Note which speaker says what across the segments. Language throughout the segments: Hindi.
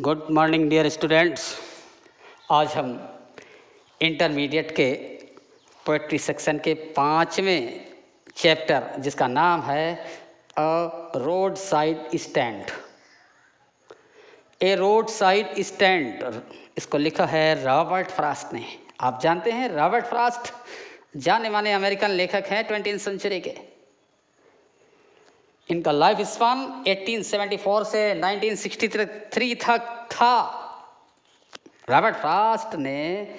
Speaker 1: गुड मॉर्निंग डियर स्टूडेंट्स आज हम इंटरमीडिएट के पोएट्री सेक्शन के पाँचवें चैप्टर जिसका नाम है a roadside stand a roadside stand इसको लिखा है रॉबर्ट फ्रास्ट ने। आप जानते हैं रॉबर्ट फ्रास्ट जाने माने अमेरिकन लेखक हैं ट्वेंटी सेंचुरी के। इनका लाइफ स्पान 1874 से 1963 तक था। रॉबर्ट फ्रास्ट ने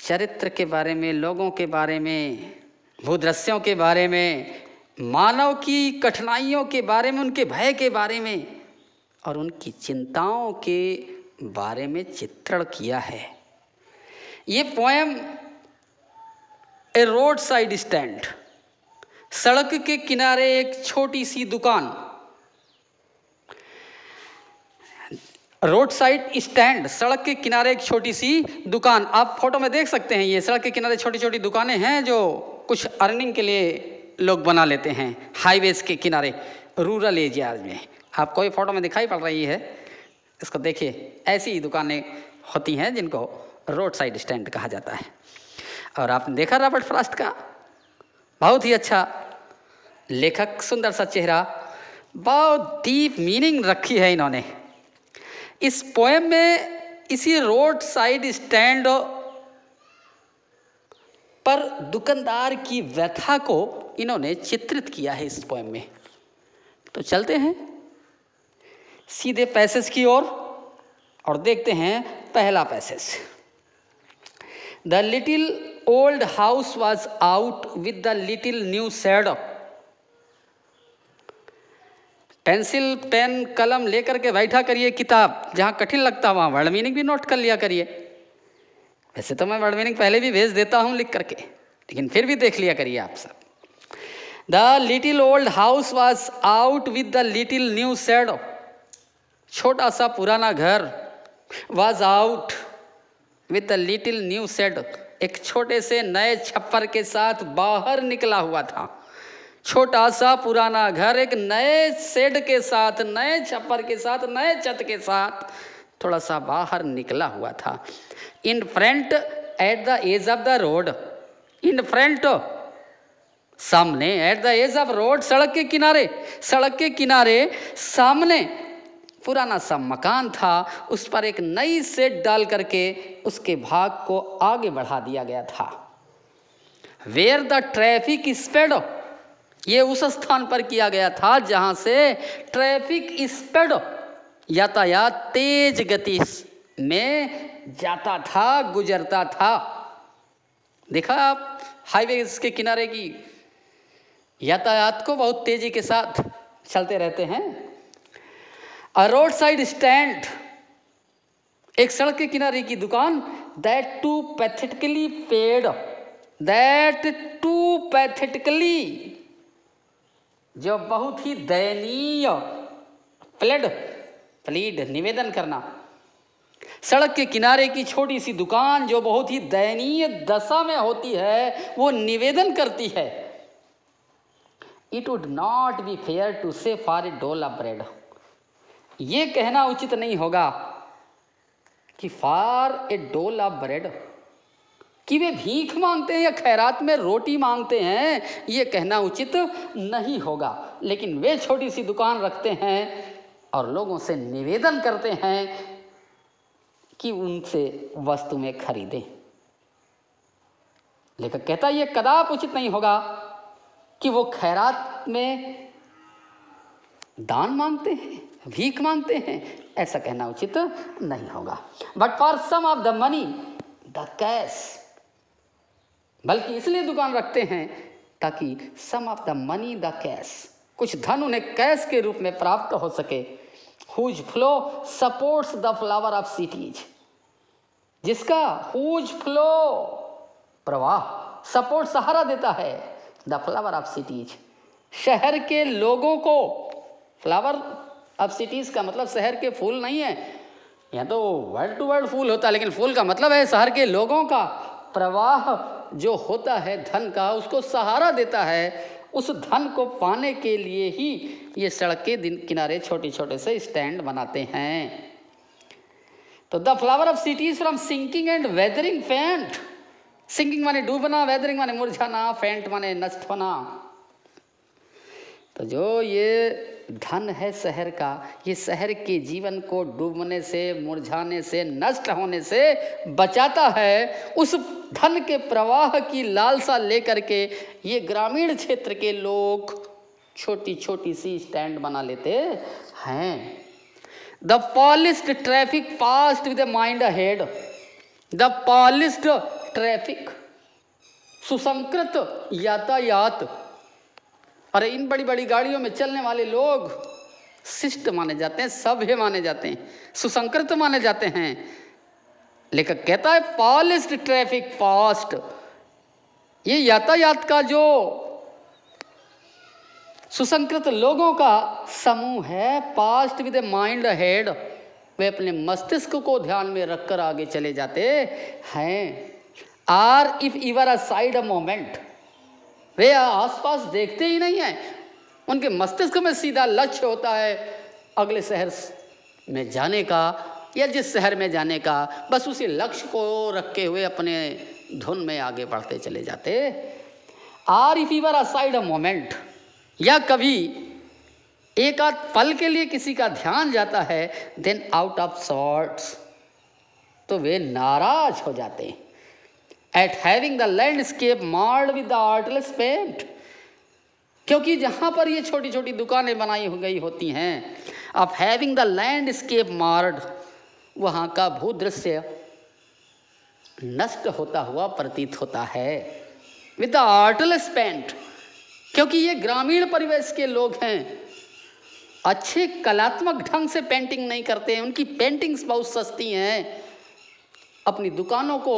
Speaker 1: चरित्र के बारे में, लोगों के बारे में, भूदृश्यों के बारे में, मानव की कठिनाइयों के बारे में, उनके भय के बारे में और उनकी चिंताओं के बारे में चित्रण किया है। ये poem a road side stand सड़क के किनारे एक छोटी सी दुकान। रोड साइड स्टैंड, सड़क के किनारे एक छोटी सी दुकान। आप फ़ोटो में देख सकते हैं, ये सड़क के किनारे छोटी छोटी दुकानें हैं जो कुछ अर्निंग के लिए लोग बना लेते हैं हाईवेज के किनारे रूरल एरियाज़ में। आपको ये फ़ोटो में दिखाई पड़ रही है, इसको देखिए, ऐसी ही दुकानें होती हैं जिनको रोड साइड स्टैंड कहा जाता है। और आपने देखा रॉबर्ट फ्रास्ट का? बहुत ही अच्छा लेखक सुंदर सा चेहरा बहुत डीप मीनिंग रखी है इन्होंने। इस पोएम में इसी रोड साइड स्टैंड पर दुकानदार की व्यथा को इन्होंने चित्रित किया है इस पोएम में। तो चलते हैं सीधे पैसेज की ओर और, और देखते हैं पहला passage. The little old house was out with the little new shed pencil pen कलम लेकर के बैठा करिए किताब। जहाँ कठिन लगता, वहाँ वर्ड मीनिंग भी नोट कर लिया करिए। वैसे तो मैं वर्ड मीनिंग पहले भी भेज देता हूँ लिख करके, लेकिन फिर भी देख लिया करिए आप सब। The little old house was out with the little new shed छोटा सा पुराना घर was out with little new shed एक छोटे से नए छप्पर के साथ बाहर निकला हुआ था। छोटा सा पुराना घर एक नए सेड के साथ, नए छप्पर के साथ, नए छत के साथ थोड़ा सा बाहर निकला हुआ था। In front at the edge of the road in front सामने at the edge of road सड़क के किनारे, सड़क के किनारे सामने पुराना सा मकान था, उस पर एक नई सेट डाल करके उसके भाग को आगे बढ़ा दिया गया था। वेयर द ट्रैफ़िक स्पेड ये उस स्थान पर किया गया था जहाँ से ट्रैफ़िक स्पेड यातायात तेज गति में जाता था, गुजरता था। देखा आप हाईवे के किनारे की यातायात को बहुत तेज़ी के साथ चलते रहते हैं। अ रोड साइड स्टैंड एक सड़क के किनारे की दुकान that too pathetically pled that too pathetically जो बहुत ही दयनीय प्लेड प्लीड निवेदन करना। सड़क के किनारे की छोटी सी दुकान जो बहुत ही दयनीय दशा में होती है, वो निवेदन करती है। It would not be fair to say for a dole bread ये कहना उचित नहीं होगा कि फार ए डोल ऑफ़ ब्रेड, कि वे भीख मांगते हैं या खैरात में रोटी मांगते हैं, ये कहना उचित नहीं होगा। लेकिन वे छोटी सी दुकान रखते हैं और लोगों से निवेदन करते हैं कि उनसे वस्तु में खरीदें। लेखक कहता, ये कदाप उचित नहीं होगा कि वो खैरात में दान मांगते हैं। भीख मांगते हैं। ऐसा कहना उचित नहीं होगा। But for some of the money the cash बल्कि इसलिए दुकान रखते हैं ताकि some of the money the cash कुछ धन उन्हें कैश के रूप में प्राप्त हो सके। Whose flow supports the flower of cities जिसका हुज फ्लो प्रवाह सपोर्ट सहारा देता है। द फ्लावर ऑफ़ सिटीज़ शहर के लोगों को फ्लावर अब सिटीज़ का मतलब शहर के फूल नहीं है। यहाँ तो वर्ड टू वर्ड फूल होता है, लेकिन फूल का मतलब है शहर के लोगों का प्रवाह जो होता है धन का, उसको सहारा देता है। उस धन को पाने के लिए ही ये सड़क के दिन, किनारे छोटे छोटे से स्टैंड बनाते हैं। तो the flower of cities from sinking and withering faint sinking माने डूबना वेदरिंग माने मुरझाना फेंट माने नष्ट होना। तो जो ये धन है शहर का, ये शहर के जीवन को डूबने से, मुरझाने से, नष्ट होने से बचाता है, उस धन के प्रवाह की लालसा लेकर के ये ग्रामीण क्षेत्र के लोग छोटी छोटी सी स्टैंड बना लेते हैं। The polished traffic passed with mind ahead the polished traffic सुसंकृत यातायात अरे इन बड़ी बड़ी गाड़ियों में चलने वाले लोग शिष्ट माने जाते हैं, सभ्य माने जाते हैं, सुसंकृत माने जाते हैं। लेखक कहता है पॉलिस्ड ट्रैफ़िक पास्ट ये यातायात का जो सुसंकृत लोगों का समूह है passed with a mind ahead वे अपने मस्तिष्क को ध्यान में रखकर आगे चले जाते हैं। Or if ever aside a moment वे आसपास देखते ही नहीं हैं। उनके मस्तिष्क में सीधा लक्ष्य होता है, अगले शहर में जाने का या जिस शहर में जाने का, बस उसी लक्ष्य को रखे हुए अपने धुन में आगे बढ़ते चले जाते। Or if your side a moment, या कभी एक आध पल के लिए किसी का ध्यान जाता है देन आउट ऑफ़ शॉर्ट्स तो वे नाराज़ हो जाते हैं। At having the landscape marred with the artless paint क्योंकि जहाँ पर ये छोटी छोटी दुकानें बनाई हो गई होती हैं of having the landscape marred वहाँ का भूदृश्य नष्ट होता हुआ प्रतीत होता है। विद द आर्टलेस पेंट क्योंकि ये ग्रामीण परिवेश के लोग हैं, अच्छे कलात्मक ढंग से पेंटिंग नहीं करते हैं उनकी पेंटिंग्स बहुत सस्ती हैं। अपनी दुकानों को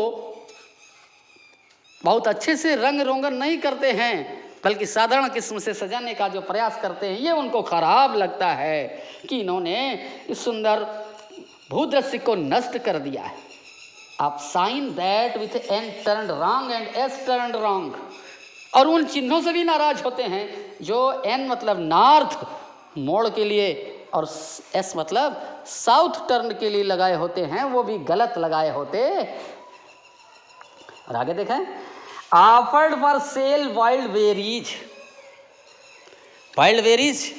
Speaker 1: बहुत अच्छे से रंग रोगन नहीं करते हैं, बल्कि साधारण किस्म से सजाने का जो प्रयास करते हैं, ये उनको खराब लगता है कि इन्होंने इस सुंदर भूदृश्य को नष्ट कर दिया है। आप sign that with N turn wrong and S turn wrong और उन चिन्हों से भी नाराज़ होते हैं, जो एन मतलब नॉर्थ मोड़ के लिए और एस मतलब साउथ टर्न के लिए लगाए होते हैं, वो भी गलत लगाए होते और आगे देखें। Offered for sale wild berries wild berries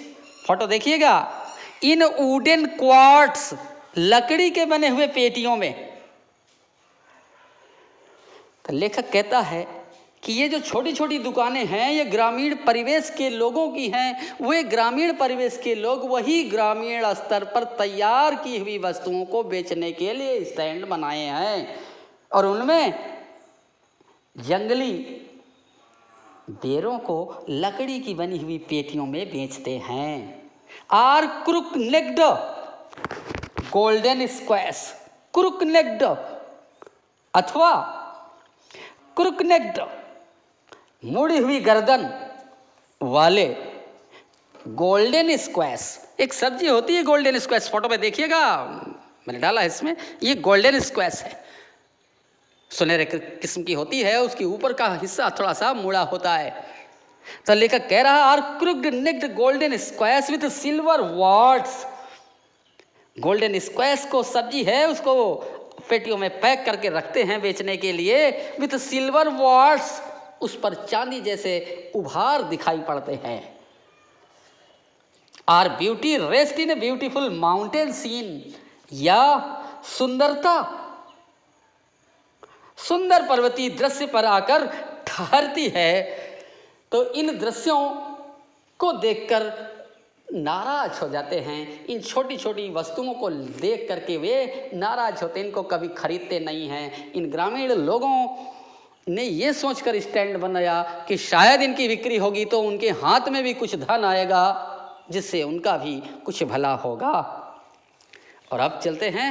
Speaker 1: photo देखिएगा। इन वुडन क्वार्ट्स लकड़ी के बने हुए पेटियों में। तो लेखक कहता है कि ये जो छोटी छोटी दुकानें हैं, ये ग्रामीण परिवेश के लोगों की हैं। वे ग्रामीण परिवेश के लोग वही ग्रामीण स्तर पर तैयार की हुई वस्तुओं को बेचने के लिए स्टैंड बनाए हैं। और उनमें जंगली बेरों को लकड़ी की बनी हुई पेटियों में बेचते हैं। Or crook necked golden squash crook necked अथवा क्रुक नेक्ड मुड़ी हुई गर्दन वाले गोल्डन स्क्वैश एक सब्ज़ी होती है गोल्डन स्क्वैश फ़ोटो में देखिएगा। मैंने डाला है इसमें, ये गोल्डन स्क्वैश है। सुनहरे किस्म की होती है, उसके ऊपर का हिस्सा थोड़ा सा मुड़ा होता है। तो लेखक कह रहा or crooked necked golden squash with silver warts golden squash को सब्ज़ी है, उसको पेटियों में पैक करके रखते हैं बेचने के लिए। विथ सिल्वर वाट्स उस पर चांदी जैसे उभार दिखाई पड़ते हैं। Or beauty rest in beautiful mountain scene. या सुंदरता सुंदर पर्वतीय दृश्य पर आकर ठहरती है। तो इन दृश्यों को देखकर नाराज़ हो जाते हैं। इन छोटी छोटी वस्तुओं को देख करके वे नाराज़ होते इनको कभी खरीदते नहीं हैं। इन ग्रामीण लोगों ने ये सोचकर स्टैंड बनाया कि शायद इनकी बिक्री होगी तो उनके हाथ में भी कुछ धन आएगा, जिससे उनका भी कुछ भला होगा। और अब चलते हैं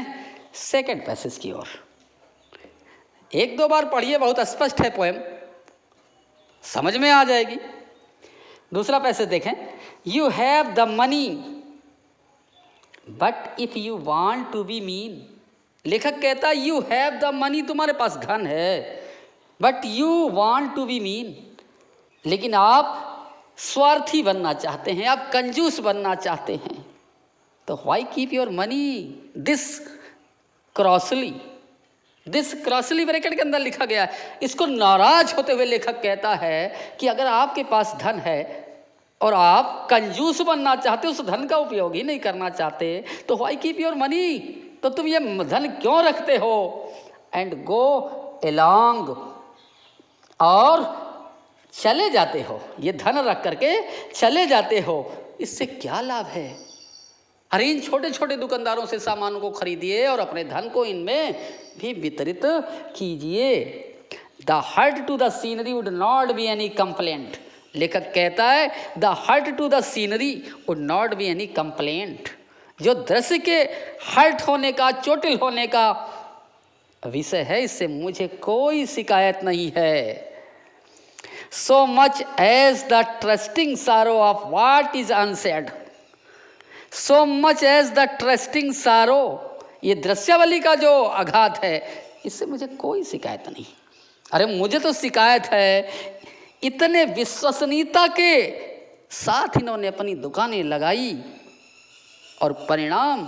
Speaker 1: सेकंड पैसेज की ओर। एक दो बार पढ़िए, बहुत स्पष्ट है पोएम समझ में आ जाएगी। दूसरा पैसेज देखें। You have the money but if you want to be mean लेखक कहता है यू हैव द मनी तुम्हारे पास धन है but you want to be mean लेकिन आप स्वार्थी बनना चाहते हैं, आप कंजूस बनना चाहते हैं तो why keep your money this crossly this crossly bracket के अंदर लिखा गया है। इसको नाराज़ होते हुए लेखक कहता है कि अगर आपके पास धन है और आप कंजूस बनना चाहते, उस धन का उपयोग ही नहीं करना चाहते तो वाई कीप योर मनी तो तुम ये धन क्यों रखते हो? एंड गो एलॉन्ग और चले जाते हो। ये धन रख करके चले जाते हो। इससे क्या लाभ है? अरे इन छोटे छोटे दुकानदारों से सामानों को खरीदिए और अपने धन को इनमें भी वितरित कीजिए। The hurt to the scenery would not be any complaint लेखक कहता है the hurt to the scenery would not be any complaint जो दृश्य के हर्ट होने का, चोटिल होने का विषय है, इससे मुझे कोई शिकायत नहीं है। So much as the trusting sorrow of what is unsaid so much as the trusting sorrow ये दृश्यावली का जो आघात है, इससे मुझे कोई शिकायत नहीं। अरे मुझे तो शिकायत है, इतने विश्वसनीयता के साथ इन्होंने अपनी दुकानें लगाई और परिणाम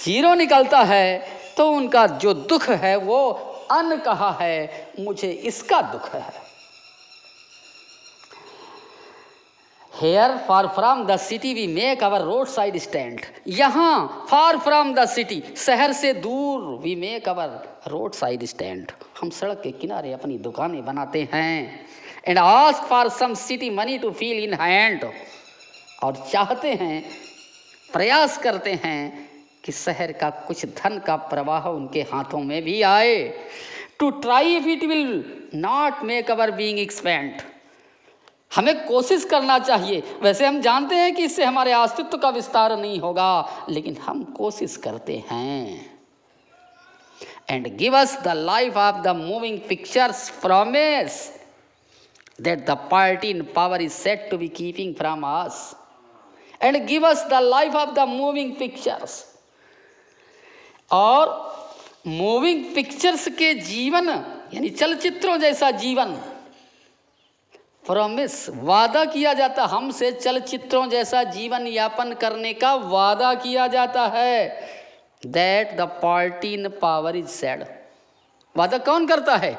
Speaker 1: ज़ीरो निकलता है तो उनका जो दुख है वो अन कहा है, मुझे इसका दुख है। Here far from the city we make our road side stand यहाँ फार फ्रॉम द सिटी शहर से दूर we make our road side stand हम सड़क के किनारे अपनी दुकानें बनाते हैं. And ask for some city money to feel in hand और चाहते हैं, प्रयास करते हैं कि शहर का कुछ धन का प्रवाह उनके हाथों में भी आए. To try if it will not make our being expand हमें कोशिश करना चाहिए। वैसे हम जानते हैं कि इससे हमारे अस्तित्व का विस्तार नहीं होगा, लेकिन हम कोशिश करते हैं। And give us the life of the moving pictures promise that the party in power is set to be keeping from us and give us the life of the moving pictures और मूविंग पिक्चर्स के जीवन, यानी चलचित्रों जैसा जीवन प्रॉमिस वादा किया जाता, हमसे चलचित्रों जैसा जीवन यापन करने का वादा किया जाता है। That the party in power is said वादा कौन करता है?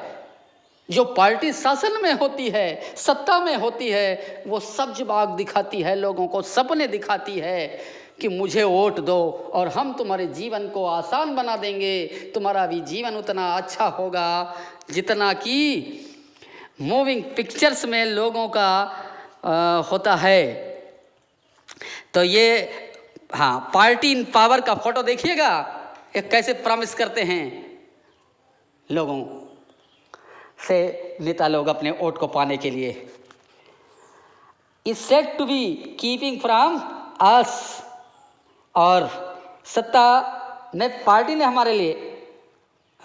Speaker 1: जो पार्टी शासन में होती है, सत्ता में होती है, वो सब्ज बाग दिखाती है, लोगों को सपने दिखाती है कि मुझे वोट दो और हम तुम्हारे जीवन को आसान बना देंगे, तुम्हारा भी जीवन उतना अच्छा होगा जितना कि मूविंग पिक्चर्स में लोगों का आ, होता है। तो ये हाँ पार्टी इन पावर का फ़ोटो देखिएगा। ये कैसे प्रॉमिस करते हैं लोगों से नेता लोग अपने वोट को पाने के लिए। Is set to be keeping from us और सत्ता ने पार्टी ने हमारे लिए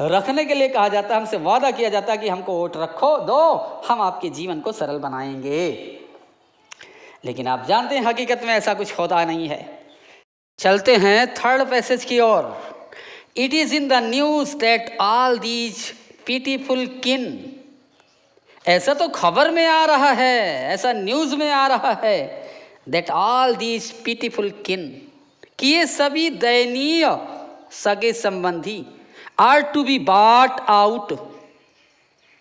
Speaker 1: रखने के लिए कहा जाता है, हमसे वादा किया जाता है कि हमको वोट रखो, दो, हम आपके जीवन को सरल बनाएँगे। लेकिन आप जानते हैं, हकीकत में ऐसा कुछ होता नहीं है। चलते हैं थर्ड पैसेज की ओर। It is in the news that all these pitiful kin ऐसा तो खबर में आ रहा है, ऐसा न्यूज़ में आ रहा है दैट ऑल दीज पीटीफुल किन कि ये सभी दयनीय सगे संबंधी are to be bought out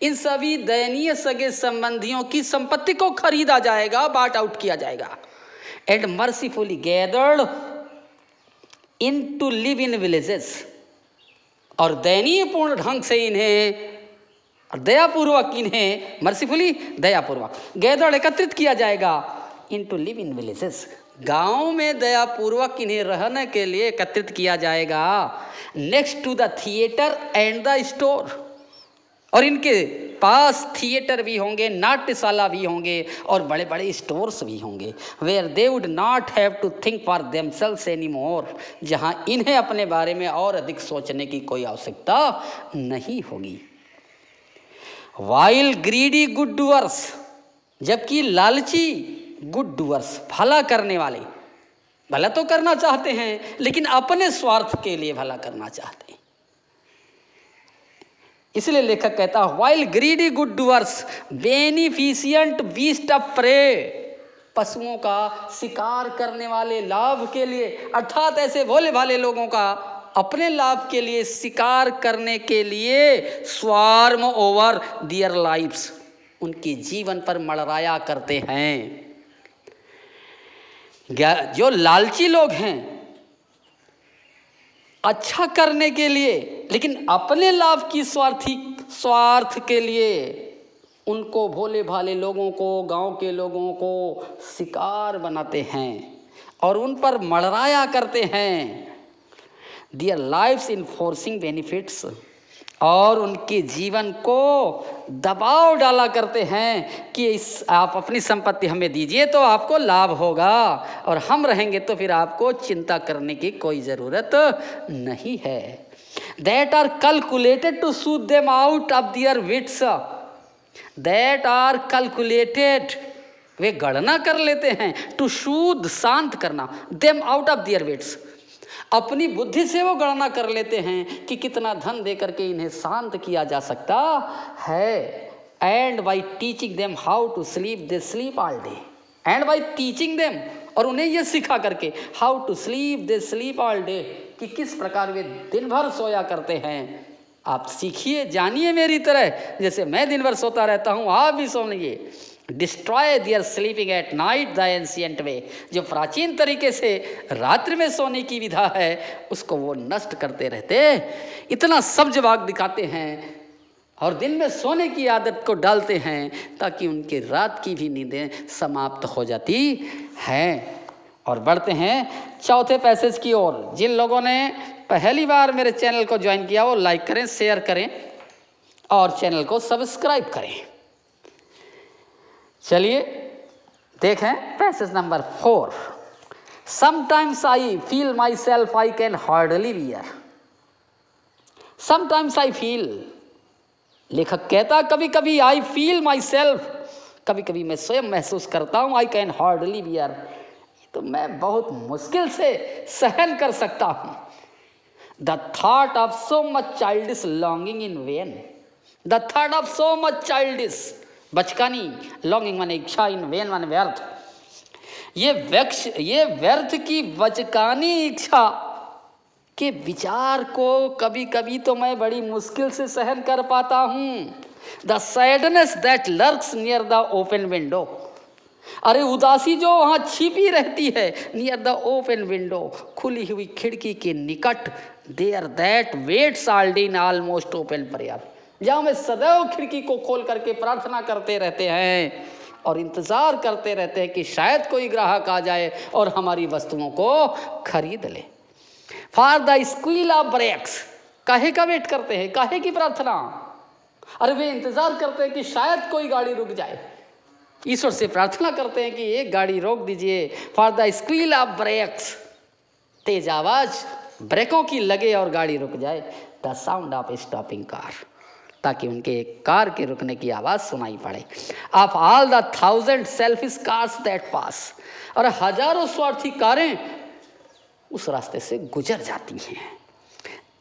Speaker 1: इन सभी दयनीय सगे संबंधियों की संपत्ति को खरीदा जाएगा बाट आउट किया जाएगा। And mercifully gathered in to live in villages और दयनीय पूर्ण ढंग से इन्हें दयापूर्वक इन्हें मर्सीफुली दयापूर्वक गैदर्ड एकत्रित किया जाएगा। In to live in villages गाँव में दयापूर्वक इन्हें रहने के लिए एकत्रित किया जाएगा। Next to the theatre and the store और इनके पास थिएटर भी होंगे, नाट्यशाला भी होंगे और बड़े बड़े स्टोर्स भी होंगे where they would not have to think for themselves any more जहाँ इन्हें अपने बारे में और अधिक सोचने की कोई आवश्यकता नहीं होगी। वाइल ग्रीडी गुड डूअर्स जबकि लालची गुड डूअर्स, भला करने वाले। भला तो करना चाहते हैं, लेकिन अपने स्वार्थ के लिए भला करना चाहते हैं। इसलिए लेखक कहता है while greedy good doers beneficent beast of prey पशुओं का शिकार करने वाले लाभ के लिए, अर्थात ऐसे भोले भाले लोगों का, अपने लाभ के लिए शिकार करने के लिए स्वार्म ओवर दियर लाइफ्स उनके जीवन पर मड़राया करते हैं। जो लालची लोग हैं अच्छा करने के लिए, लेकिन अपने लाभ की स्वार्थी, स्वार्थ के लिए उनको भोले भाले लोगों को, गाँव के लोगों को शिकार बनाते हैं और उन पर मड़राया करते हैं। Their lives in forcing benefits और उनके जीवन को दबाव डाला करते हैं कि इस, आप अपनी संपत्ति हमें दीजिए तो आपको लाभ होगा और हम रहेंगे तो फिर आपको चिंता करने की कोई ज़रूरत नहीं है। That are calculated to soothe them out of their wits that are calculated वे गणना कर लेते हैं टू शुद्ध शांत करना them out of their wits अपनी बुद्धि से वो गणना कर लेते हैं कि कितना धन दे करके इन्हें शांत किया जा सकता है। And by teaching them how to sleep they sleep all day and by teaching them और उन्हें ये सिखा करके how to sleep they sleep all day कि किस प्रकार वे दिन भर सोया करते हैं। आप सीखिए, जानिए मेरी तरह। जैसे मैं दिन भर सोता रहता हूँ, आप भी सोनिए destroy their sleeping at night the ancient way जो प्राचीन तरीके से रात्रि में सोने की विधा है, उसको वो नष्ट करते रहते इतना सब जवाब दिखाते हैं और दिन में सोने की आदत को डालते हैं ताकि उनकी रात की भी नींदें समाप्त हो जाती हैं। और बढ़ते हैं चौथे पैसेज की ओर। जिन लोगों ने पहली बार मेरे चैनल को ज्वाइन किया, वो लाइक करें शेयर करें और चैनल को सब्सक्राइब करें। चलिए, देखें passage number four. Sometimes I feel myself I can hardly bear sometimes I feel लेखक कहता कभी कभी आई फील माई सेल्फ कभी कभी मैं स्वयं महसूस करता हूँ आई कैन हार्डली वियर तो मैं बहुत मुश्किल से सहन कर सकता हूँ। The thought of so much childish longing in vain the thought of so much childish बचकानी longing माने इच्छा इन वेन माने व्यर्थ। ये वृक्ष ये व्यर्थ की बचकानी इच्छा के विचार को कभी कभी तो मैं बड़ी मुश्किल से सहन कर पाता हूँ। The sadness that lurks near the open window अरे उदासी जो वहाँ छिपी रहती है नियर द ओपन विंडो खुली हुई खिड़की के निकट there that waits in almost open पर्याप्त जहाँ में सदैव खिड़की को खोल करके प्रार्थना करते रहते हैं और इंतज़ार करते रहते हैं कि शायद कोई ग्राहक आ जाए और हमारी वस्तुओं को खरीद ले। For the squeal of brakes काहे का वेट करते हैं? काहे की प्रार्थना? अरे वे इंतज़ार करते हैं कि शायद कोई गाड़ी रुक जाए। ईश्वर से प्रार्थना करते हैं कि एक गाड़ी रोक दीजिए। For the squeal of brakes तेज आवाज़ ब्रेकों की लगे और गाड़ी रुक जाए। The sound of stopping car ताकि उनके एक कार के रुकने की आवाज़ सुनाई पड़े। Of all the thousand selfish cars that pass और हज़ारों स्वार्थी कारें उस रास्ते से गुजर जाती हैं।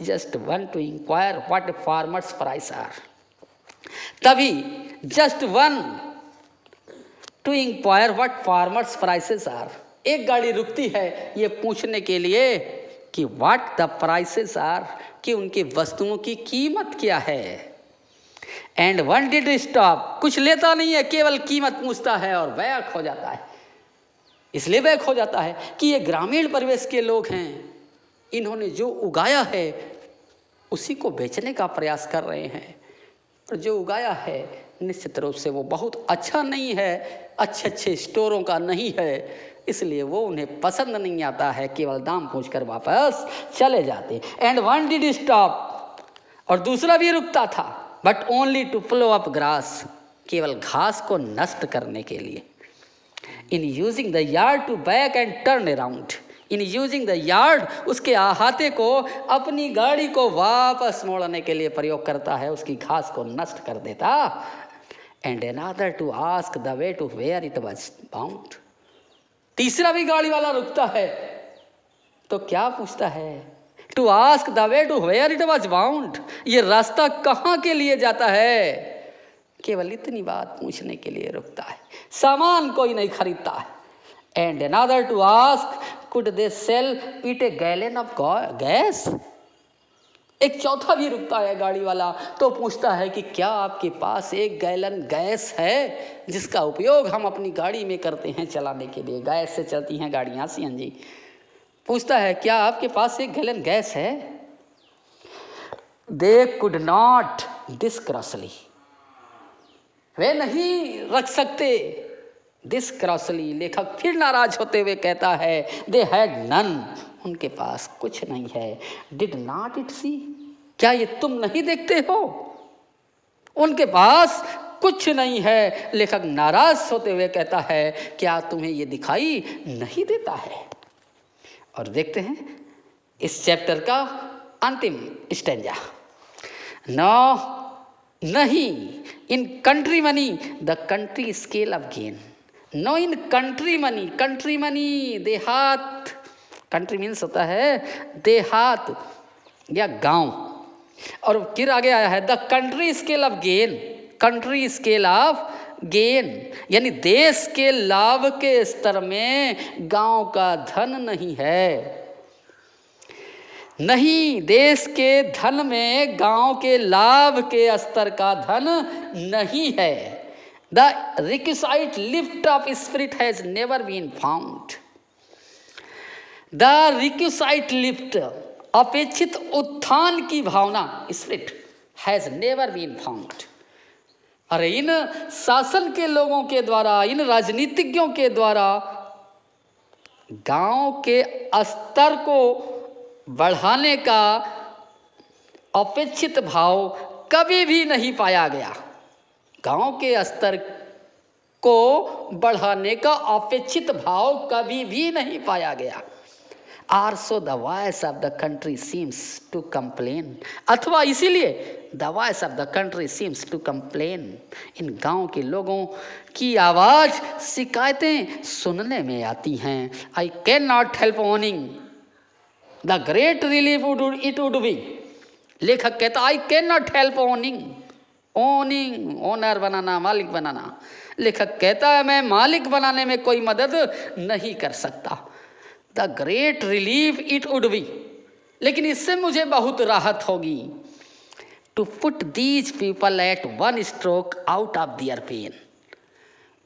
Speaker 1: Just one to inquire what farmer's price are तभी just one to inquire what farmer's prices are एक गाड़ी रुकती है ये पूछने के लिए कि व्हाट द प्राइसेस आर कि उनकी वस्तुओं की कीमत क्या है? एंड वन डिड स्टॉप कुछ लेता नहीं है, केवल कीमत पूछता है और बैक हो जाता है। इसलिए बैक हो जाता है कि ये ग्रामीण परिवेश के लोग हैं। इन्होंने जो उगाया है, उसी को बेचने का प्रयास कर रहे हैं। और जो उगाया है, निश्चित रूप से वो बहुत अच्छा नहीं है अच्छे अच्छे स्टोरों का नहीं है। इसलिए वो उन्हें पसंद नहीं आता है, केवल दाम पूछकर वापस चले जाते। एंड वन डिड स्टॉप और दूसरा भी रुकता था। But only to plough up grass केवल घास को नष्ट करने के लिए। In using the yard to back and turn around in using the yard उसके अहाते को, अपनी गाड़ी को वापस मोड़ने के लिए प्रयोग करता है, उसकी घास को नष्ट कर देता। And another to ask the way to where it was bound तीसरा भी गाड़ी वाला रुकता है तो क्या पूछता है? To ask the way to where it was bound. ये रास्ता कहाँ के लिए जाता है? केवल इतनी बात पूछने के लिए रुकता है। सामान कोई नहीं खरीदता है। And another to ask could they sell it a gallon of gas एक चौथा भी रुकता है गाड़ी वाला तो पूछता है कि क्या आपके पास एक गैलन गैस है, जिसका उपयोग हम अपनी गाड़ी में करते हैं चलाने के लिए। गैस से चलती हैं गाड़ियाँ, सी जी। पूछता है, क्या आपके पास एक गैलन गैस है? They could not this crossly वे नहीं रख सकते दिस क्रॉसली लेखक फिर नाराज़ होते हुए कहता है दे हैड नन उनके पास कुछ नहीं है। डिड नॉट इट सी क्या ये तुम नहीं देखते हो? उनके पास कुछ नहीं है। लेखक नाराज़ होते हुए कहता है, क्या तुम्हें ये दिखाई नहीं देता है? और देखते हैं इस चैप्टर का अंतिम स्टेंजा नो, नहीं, in country money the country scale of gain no, in country money country money देहात। कंट्री मीन्स होता है देहात या गाँव। और फिर आगे आया है the country scale of gain country scale of gain, यानी देश के लाभ के स्तर में गाँव का धन नहीं है। नहीं, देश के धन में गाँव के लाभ के स्तर का धन नहीं है। The requisite lift of spirit has never been found the requisite lift अपेक्षित उत्थान की भावना spirit has never been found अरे इन शासन के लोगों के द्वारा, इन राजनीतिज्ञों के द्वारा गाँव के स्तर को बढ़ाने का अपेक्षित भाव कभी भी नहीं पाया गया। गाँव के स्तर को बढ़ाने का अपेक्षित भाव कभी भी नहीं पाया गया। Or so the voice of the country seems to complain. अथवा इसीलिए the voice of the country seems to complain इन गाँव के लोगों की आवाज़ शिकायतें सुनने में आती हैं I can not help owning the great relief it would be लेखक कहता I can not help owning owning owner बनाना मालिक बनाना लेखक कहता है मैं मालिक बनाने में कोई मदद नहीं कर सकता the great relief it would be लेकिन इससे मुझे बहुत राहत होगी to put these people at one stroke out of their pain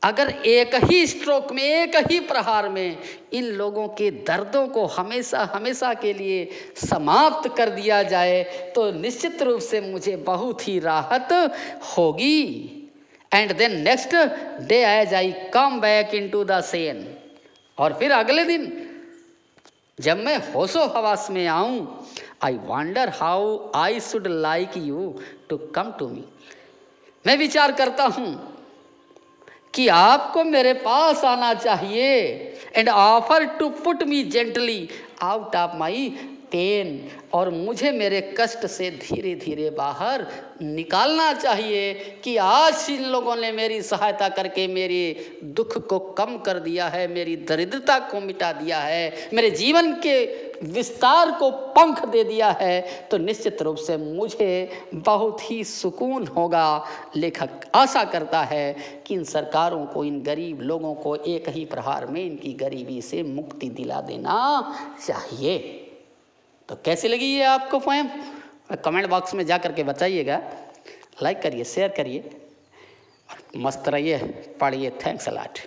Speaker 1: अगर एक ही स्ट्रोक में, एक ही प्रहार में इन लोगों के दर्दों को हमेशा हमेशा के लिए समाप्त कर दिया जाए तो निश्चित रूप से मुझे बहुत ही राहत होगी। And then next day as I come back into the sense और फिर अगले दिन, जब मैं होशो हवास में आऊँ I wonder how I should like you to come to me मैं विचार करता हूँ कि आपको मेरे पास आना चाहिए and offer to put me gently out of my pain और मुझे मेरे कष्ट से धीरे धीरे बाहर निकालना चाहिए कि आज इन लोगों ने मेरी सहायता करके मेरे दुख को कम कर दिया है, मेरी दरिद्रता को मिटा दिया है, मेरे जीवन के विस्तार को पंख दे दिया है तो निश्चित रूप से मुझे बहुत ही सुकून होगा। लेखक आशा करता है कि इन सरकारों को, इन गरीब लोगों को एक ही प्रहार में इनकी गरीबी से मुक्ति दिला देना चाहिए। तो कैसी लगी ये आपको पोएम कमेंट बॉक्स में जा करके बताइएगा। लाइक करिए शेयर करिए। और मस्त रहिए पढ़िए थैंक्स अलाट